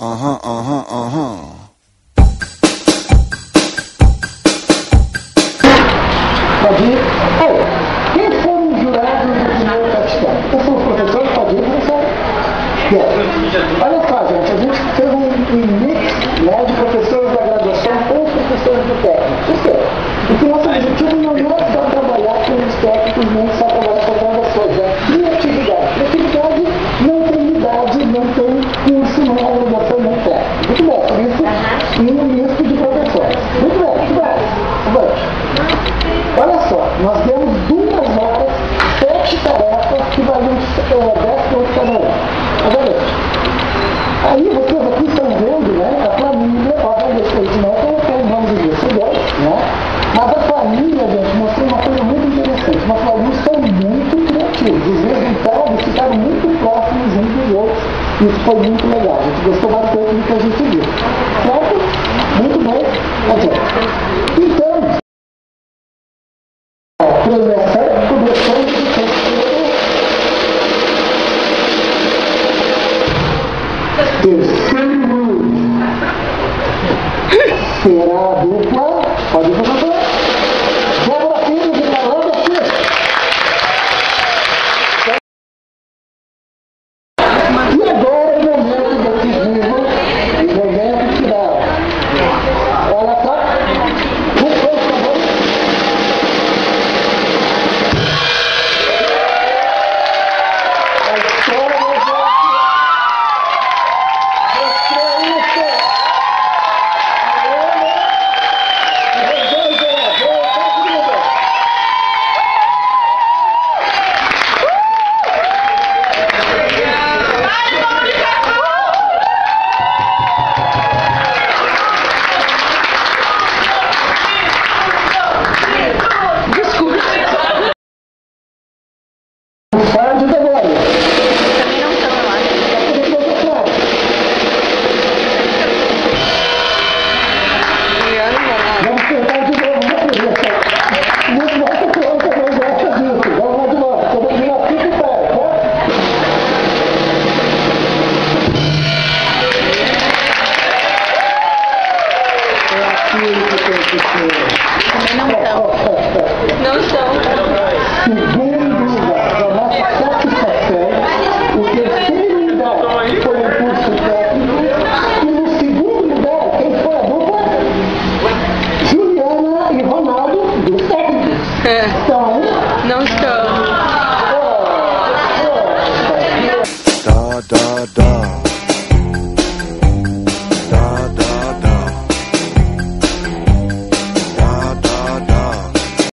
Aham, aham, aham. Pode ir? Olha, quem foram os jurados do primeiro capitão? Eu sou o professor, pode ir, professor? Olha só, gente, a gente fez um, um mix né, de professores da graduação com professores do técnico. Por quê? Porque nosso objetivo não é só trabalhar com os técnicos, nem só criativos. Os resultados ficaram muito próximos uns dos outros. Isso foi muito legal. A gente gostou bastante do que a gente viu. Certo? Muito bem. Então, a premiação começou de Terceiro Não são. Não são. Segundo lugar, da nossa satisfação, o terceiro lugar foi o curso técnico. E o segundo lugar, quem foi a dupla? Juliana e Ronaldo, dos técnicos. É. Então, não estão. Da, da, da.